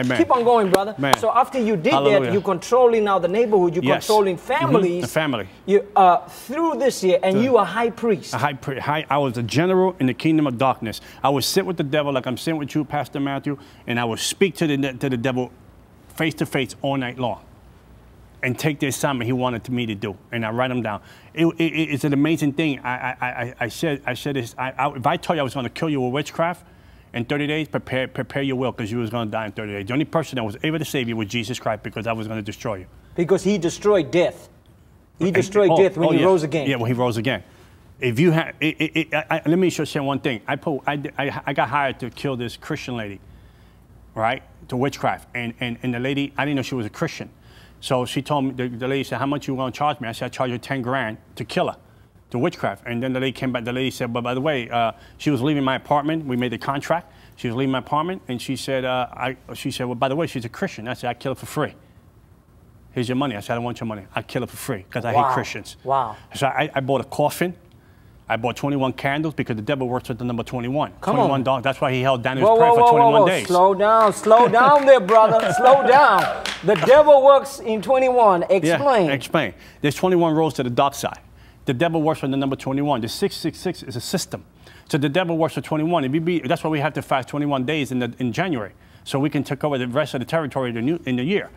Amen. Keep on going, brother. Man. So after you did Hallelujah. that, you're controlling now the neighborhood. You're Yes. controlling Mhm. families. The family. You uh, through this year, and you are high priest. A high, pri- high, I was a general in the kingdom of darkness. I would sit with the devil like I'm sitting with you, Pastor Matthew, and I would speak to the, to the devil face to face all night long and take the assignment he wanted me to do. And I write them down. It, it, it's an amazing thing. I, I, I, I said, I said this, I, I, if I told you I was going to kill you with witchcraft, in 30 days, prepare, prepare your will because you was going to die in 30 days. The only person that was able to save you was Jesus Christ because I was going to destroy you. Because he destroyed death. He destroyed Oh, death when oh, he yeah. rose again. Yeah, when he rose again. If you I- let me just say one thing. I, put, I, I, I got hired to kill this Christian lady, right, to witchcraft. And, and, and the lady, I didn't know she was a Christian. So she told me, the, the lady said, how much you going to charge me? I said, I charge you 10 grand to kill her, to witchcraft. And then the lady came back, the lady said, but by the way, uh, she was leaving my apartment. We made the contract. She was leaving my apartment. And she said, uh, I, she said, well, by the way, she's a Christian. I said, I kill her for free. Here's your money. I said, I don't want your money. I kill her for free because I Wow. hate Christians. Wow. So I, I bought a coffin. I bought 21 candles because the devil works with the number 21. Come 21 on. dollars. That's why he held Daniel's Whoa, prayer whoa, for whoa, 21 whoa, whoa. days. Slow down, slow down there, brother. slow down. The devil works in 21. Explain. Yeah, explain. There's 21 roads to the dark side. The devil works with the number 21. The 666 is a system. So the devil works for 21. If you be, that's why we have to fast 21 days in, the, in January, so we can take over the rest of the territory in the, new, in the year.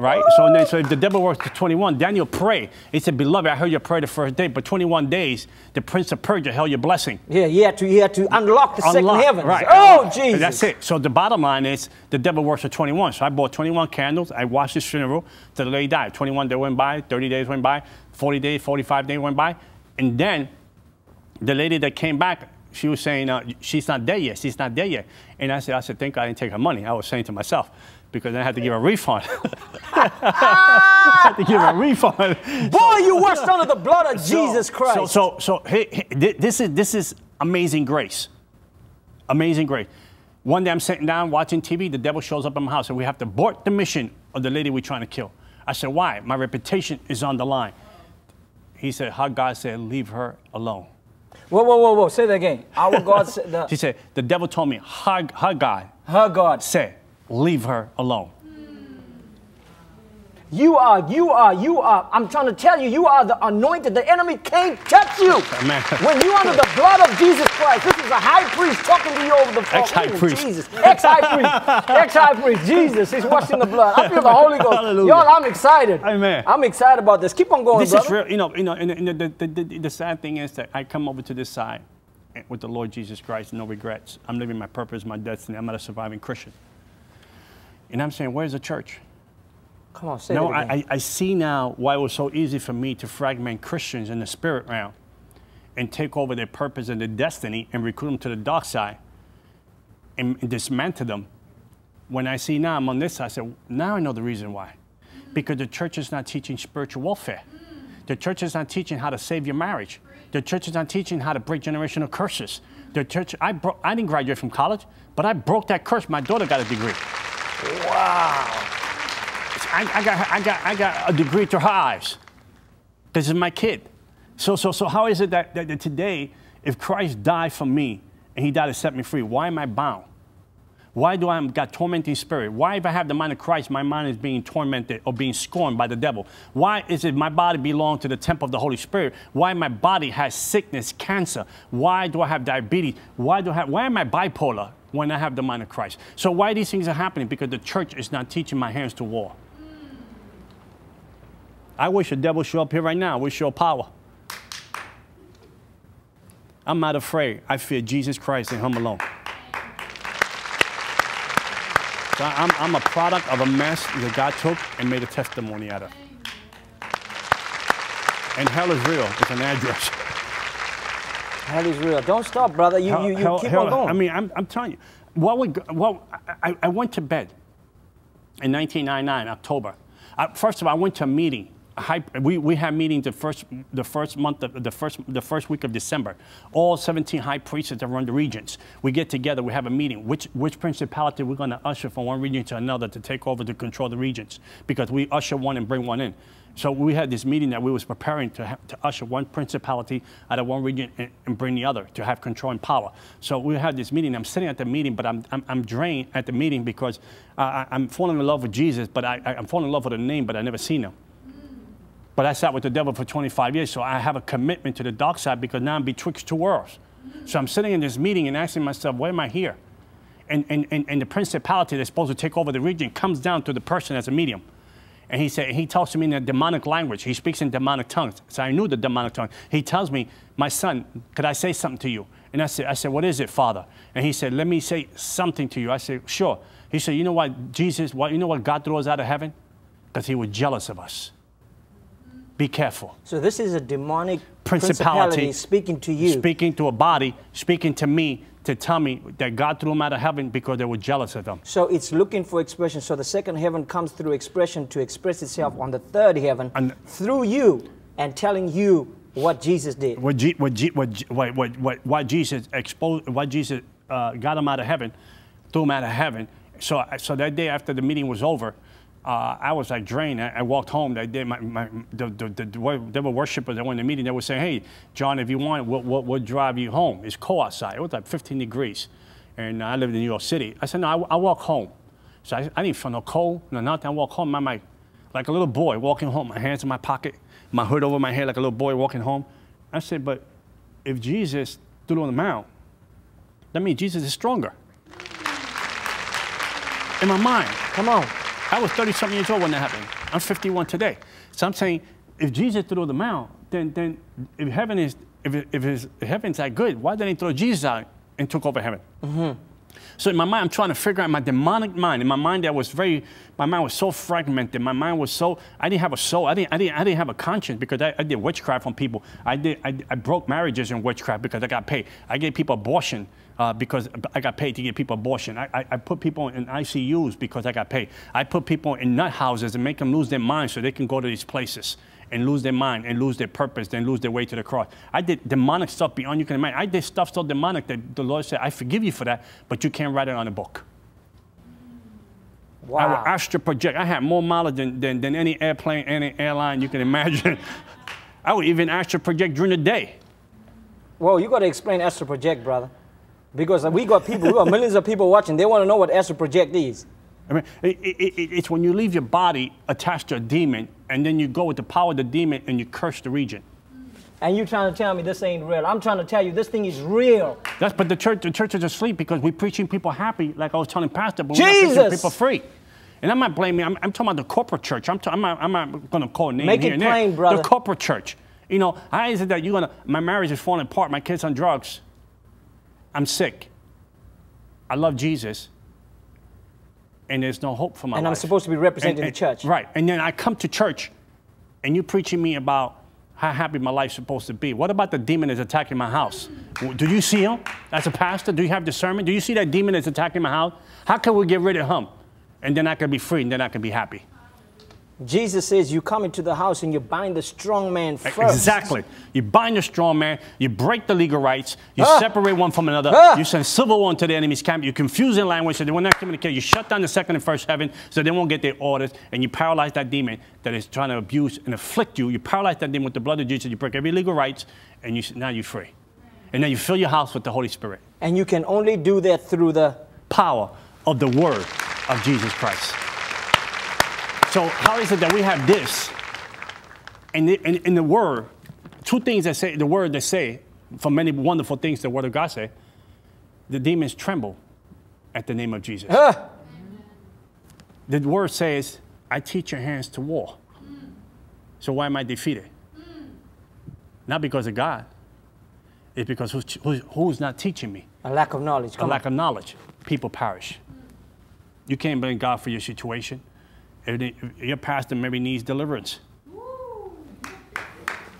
Right? So, then, so if the devil works for 21, Daniel prayed. He said, Beloved, I heard your prayer the first day, but 21 days, the prince of Persia held your blessing. yeah, he had to, he had to unlock the second Unlock, heavens. Right. Oh, And Jesus. That's it. So the bottom line is the devil works for 21. So I bought 21 candles. I watched his funeral till the lady died. 21 days went by, 30 days went by, 40 days, 45 days went by. And then the lady that came back, she was saying, uh, she's not dead yet. She's not dead yet. And I said, I said, thank God I didn't take her money. I was saying to myself, because I had to give a refund. I ah! had to give a refund. Boy, you washed under the blood of So- Jesus Christ. So, so, so hey, hey, this is this is amazing grace. Amazing grace. One day I'm sitting down watching TV. The devil shows up in my house, and we have to abort the mission of the lady we're trying to kill. I said, "Why? My reputation is on the line." He said, "How God said, leave her alone." whoa, whoa, whoa, whoa. Say that again. Our God said, He the, said, "The devil told me, how God her God. said, leave her alone." You are, you are, you are. I'm trying to tell you, you are the anointed. The enemy can't touch you. Amen. When you're under the blood of Jesus Christ, this is a high priest talking to you over the phone. Ex-high priest. Jesus. Ex-high priest. Ex-high priest. Jesus. He's washing the blood. I feel the Holy Ghost. Hallelujah. Y'all, I'm excited. Amen. I'm excited about this. Keep on going, This brother. is real, you know. You know, and, and the, the, the, the sad thing is that I come over to this side with the Lord Jesus Christ, no regrets. I'm living my purpose, my destiny. I'm not a surviving Christian. And I'm saying, where's the church? Come on, say No, that again. I, I I see now why it was so easy for me to fragment Christians in the spirit realm and take over their purpose and their destiny and recruit them to the dark side and, and dismantle them. When I see now I'm on this side, I said, now I know the reason why. Because the church is not teaching spiritual warfare. The church is not teaching how to save your marriage. The church is not teaching how to break generational curses. The church, I, bro- I didn't graduate from college, but I broke that curse. My daughter got a degree. Wow. I, I, got, I, got, I got a degree through hives. This is my kid. So, so, so how is it that, that, that today, if Christ died for me and he died to set me free, why am I bound? Why do I got tormenting spirit? Why, if I have the mind of Christ, my mind is being tormented or being scorned by the devil? Why is it my body belong to the temple of the Holy Spirit? Why my body has sickness, cancer? Why do I have diabetes? Why do I have? Why am I bipolar when I have the mind of Christ? So why these things are happening? Because the church is not teaching my hands to war. I wish the devil show up here right now. We show power. I'm not afraid. I fear Jesus Christ and Him alone. So I'm, I'm a product of a mess that God took and made a testimony out of. And hell is real. It's an address. Hell is real. Don't stop, brother. You, Hell- you, you hell- keep hell- on going. I mean, I'm, I'm telling you. What would, what, I, I went to bed in 1999, October. Uh, first of all, I went to a meeting. a high, we, we had meetings the first, the first month, of, the, first, the first week of December. All 17 high priests that run the regions. We get together, we have a meeting. Which, which principality we're going to usher from one region to another to take over to control the regions? Because we usher one and bring one in. So we had this meeting that we was preparing to, ha- to usher one principality out of one region and, and bring the other to have control and power. So we had this meeting. I'm sitting at the meeting, but I'm, I'm, I'm drained at the meeting because I, I'm falling in love with Jesus, but I, I'm falling in love with the name, but I never seen him. But I sat with the devil for 25 years, so I have a commitment to the dark side because now I'm betwixt two worlds. So I'm sitting in this meeting and asking myself, why am I here? And, and, and, and the principality that's supposed to take over the region comes down to the person as a medium. And he said, he talks to me in a demonic language. He speaks in demonic tongues. So I knew the demonic tongue. He tells me, my son, could I say something to you? And I said, I said, what is it, Father? And he said, let me say something to you. I said, sure. He said, you know what, Jesus, what, you know what God threw us out of heaven? Because he was jealous of us. Be careful. So this is a demonic Principality principality speaking to you. Speaking to a body, speaking to me to tell me that God threw them out of heaven because they were jealous of them. So it's looking for expression. So the second heaven comes through expression to express itself on the third heaven And- through you and telling you what Jesus did. what, G, what, G, what, what, what, what, why Jesus exposed, why Jesus uh, got them out of heaven, threw them out of heaven. So, so that day after the meeting was over, uh, I was like drained. I, I walked home that day. My, my, the, the, the, the, wor- there were worshipers that were in the meeting. They were saying, "Hey, John, if you want, we'll, we'll, we'll drive you home. It's cold outside. It was like 15 degrees, and I lived in New York City." I said, "No, I, I walk home." So I, I didn't feel no cold, no nothing. I walk home. I'm like, like a little boy walking home. My hands in my pocket, my hood over my head, like a little boy walking home. I said, "But if Jesus stood on the mount, that means Jesus is stronger." In my mind, Come on. I was 30 something years old when that happened. I'm 51 today. So I'm saying, if Jesus threw them out, then, then if heaven is, if, if, if heaven's that good, why didn't he throw Jesus out and took over heaven? Mm-hmm. So in my mind, I'm trying to figure out my demonic mind. In my mind, that was very, my mind was so fragmented. My mind was so, I didn't have a soul. I didn't, I didn't, I didn't have a conscience because I, I did witchcraft on people. I did, I, I broke marriages in witchcraft because I got paid. I gave people abortion uh, because I got paid to give people abortion. I, I, I put people in ICUs because I got paid. I put people in nut houses and make them lose their mind so they can go to these places and lose their mind and lose their purpose, then lose their way to the cross. I did demonic stuff beyond you can imagine. I did stuff so demonic that the Lord said, I forgive you for that, but you can't write it on a book. Wow. I would astral project. I had more mileage than, than, than any airplane, any airline you can imagine. I would even astral project during the day. Well, you got to explain astral project, brother. Because we got people, we got millions of people watching. They want to know what astral project is. I mean, it, it, it, it's when you leave your body attached to a demon, and then you go with the power of the demon and you curse the region. And you trying to tell me this ain't real. I'm trying to tell you this thing is real. That's but the church the church is asleep because we're preaching people happy, like I was telling Pastor, but we're not preaching people free. And I'm not blaming. I'm, I'm talking about the corporate church. I'm, ta- I'm not, I'm not going to call a name Make here it and there. plain, brother. The corporate church. You know, how is it that you're gonna? My marriage is falling apart. My kids on drugs. I'm sick. I love Jesus, and there's no hope for my And life. I'm supposed to be representing And- the church. Right. And then I come to church and you're preaching me about how happy my life's supposed to be. What about the demon that's attacking my house? Do you see him as a pastor? Do you have discernment? Do you see that demon that's attacking my house? How can we get rid of him? And then I can be free and then I can be happy. Jesus says you come into the house and you bind the strong man first. Exactly. You bind the strong man, you break the legal rights, you Ah. separate one from another, Ah. you send civil war into the enemy's camp, you confuse their language so they will not communicate, you shut down the second and first heaven so they won't get their orders, and you paralyze that demon that is trying to abuse and afflict you. You paralyze that demon with the blood of Jesus, you break every legal rights, and you, now you're free. And then you fill your house with the Holy Spirit. And you can only do that through the Power of the word of Jesus Christ. So how is it that we have this in the, in, in the word, two things that say the word that say, for many wonderful things the word of God say, the demons tremble at the name of Jesus. Ah. The word says, I teach your hands to war. So why am I defeated? Not because of God. It's because who's, who's, who's not teaching me? a lack of knowledge. a Come lack of knowledge, people perish. You can't blame God for your situation. If they- if your pastor maybe needs deliverance.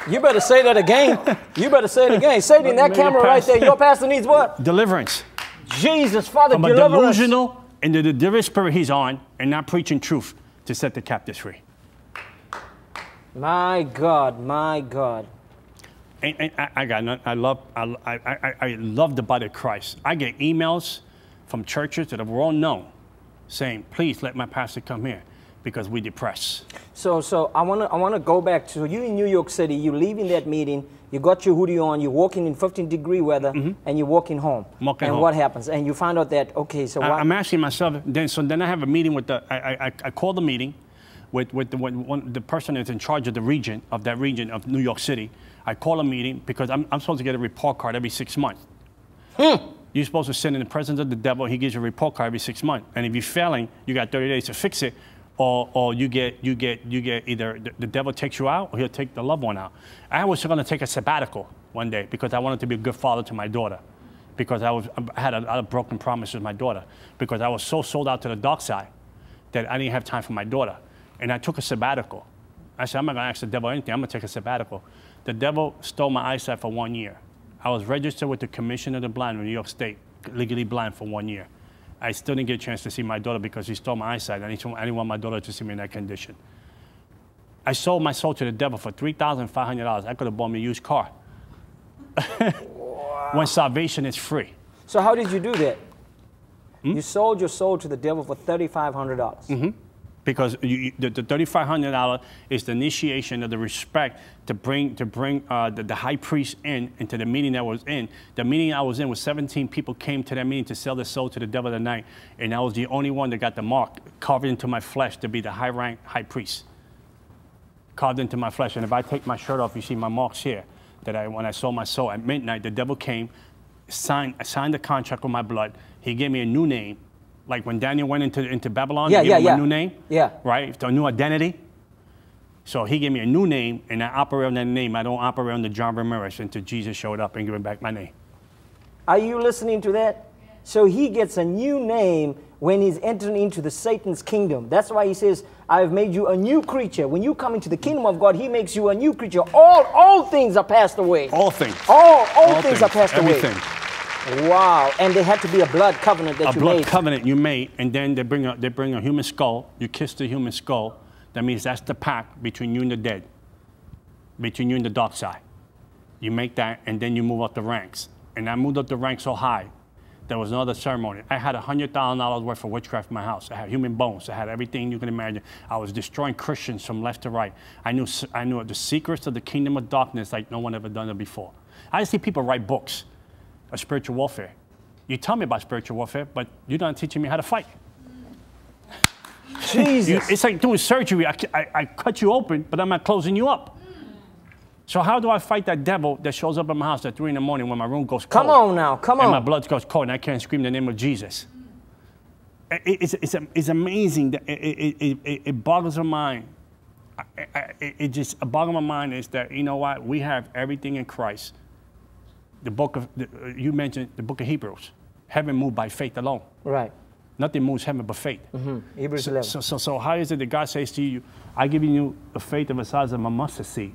You better say that again. you better say it again. Say it in that camera right there. Your pastor needs what? Deliverance. Jesus, Father, From a deliver us. delusional and the delirious spirit he's on and not preaching truth to set the captives free. My God, my God. And, and I, I got none- I love I, I, I, I love the body of Christ. I get emails from churches that are well known saying, please let my pastor come here. Because we depressed. So, so I want to I want to go back to you in New York City. You leaving that meeting. You got your hoodie on. You're walking in 15 degree weather, mm-hmm. and you're walking home. Walking and home. what happens? And you find out that okay, so I, what? I'm asking myself. Then, so then I have a meeting with the. I, I, I- call the meeting with with the one, one, the person that's in charge of the region of that region of New York City. I call a meeting because I'm, I'm supposed to get a report card every six months. Hmm. You're supposed to send in the presence of the devil. He gives you a report card every six months, and if you're failing, you got 30 days to fix it, or, or you get you get you get either the, the devil takes you out, or he'll take the loved one out. I was going to take a sabbatical one day because I wanted to be a good father to my daughter, because I was I had a lot of broken promises with my daughter, because I was so sold out to the dark side that I didn't have time for my daughter, and I took a sabbatical. I said I'm not going to ask the devil anything. I'm going to take a sabbatical. The devil stole my eyesight for one year. I was registered with the Commission of the Blind in New York State, legally blind for one year. I still didn't get a chance to see my daughter because he stole my eyesight. I didn't, I didn't want my daughter to see me in that condition. I sold my soul to the devil for $3,500. I could have bought me a used car. when salvation is free. so how did you do that? Hmm? You sold your soul to the devil for thirty-five hundred dollars. Mm-hmm. Because you, the, the $3,500 is the initiation of the respect to bring to bring uh, the, the high priest in into the meeting that was in. The meeting I was in was 17 people came to that meeting to sell their soul to the devil that night, and I was the only one that got the mark carved into my flesh to be the high rank high priest. Carved into my flesh, and if I take my shirt off, you see my marks here. That I when I sold my soul at midnight, the devil came, signed signed the contract with my blood. He gave me a new name. Like when Daniel went into, into Babylon, Yeah, he gave yeah, him yeah. a new name Yeah. right? A new identity. So he gave me a new name, and I operate on that name. I don't operate on the John Ramirez until Jesus showed up and gave me back my name. Are you listening to that? So he gets a new name when he's entering into the Satan's kingdom. That's why he says, I have made you a new creature. When you come into the kingdom of God, he makes you a new creature. All all things are passed away. All things. all, all, All things, are passed everything. away. Wow. And they had to be a blood covenant that A you blood covenant you made, and then they bring a they bring a human skull. You kiss the human skull. That means that's the pact between you and the dead, between you and the dark side. You make that, and then you move up the ranks. And I moved up the ranks so high, there was another ceremony. I had hundred thousand dollars worth of witchcraft in my house. I had human bones. I had everything you can imagine. I was destroying Christians from left to right. I knew I knew the secrets of the kingdom of darkness like no one ever done it before. I see people write books of spiritual warfare. You tell me about spiritual warfare, but you're not teaching me how to fight. Jesus. You- it's like doing surgery. I, I, I cut you open, but I'm not closing you up. So how do I fight that devil that shows up at my house at three in the morning when my room goes cold? Come on now, come on. And my blood goes cold, and I can't scream the name of Jesus. It- it's, it's, it's amazing. That it, it, it, it, boggles my mind. I, I, it it just boggles my mind is that you know what we have everything in Christ. The book of the, uh, you mentioned the book of Hebrews. Heaven moved by faith alone. Right. Nothing moves heaven but faith. Hebrews So, 11. so, so, so how is it that God says to you, I give you the faith of the size of a mustard seed?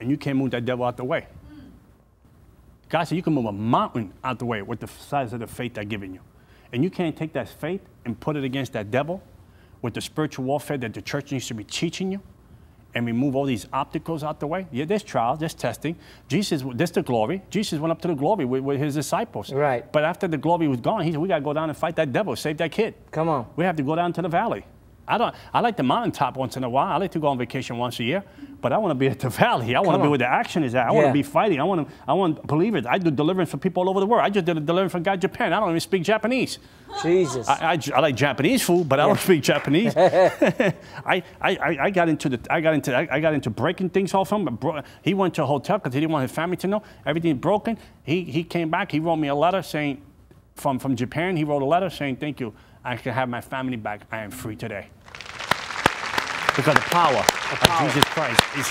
And you can't move that devil out the way. God said you can move a mountain out the way with the size of the faith I've given you. And you can't take that faith and put it against that devil with the spiritual warfare that the church needs to be teaching you and remove all these obstacles out the way. Yeah, there's trials, there's testing. Jesus, this the glory. Jesus went up to the glory with, with his disciples. Right. But after the glory was gone, he said, we got to go down and fight that devil, save that kid. Come on. We have to go down to the valley. I don't. I like the mountaintop once in a while. I like to go on vacation once a year, but I want to be at the valley. I want to be where the action is at. I want to be fighting. I want to. I want believers. I do deliverance for people all over the world. I just did a deliverance for a guy in Japan. I don't even speak Japanese. Jesus. I, I, I like Japanese food, but I don't speak Japanese. I, I, I, got into the I got into I, I got into breaking things off him. Bro- He went to a hotel because he didn't want his family to know everything's broken. He he came back. He wrote me a letter saying, from from Japan. He wrote a letter saying, "Thank you. I can have my family back. I am free today." Because the power of Jesus Christ is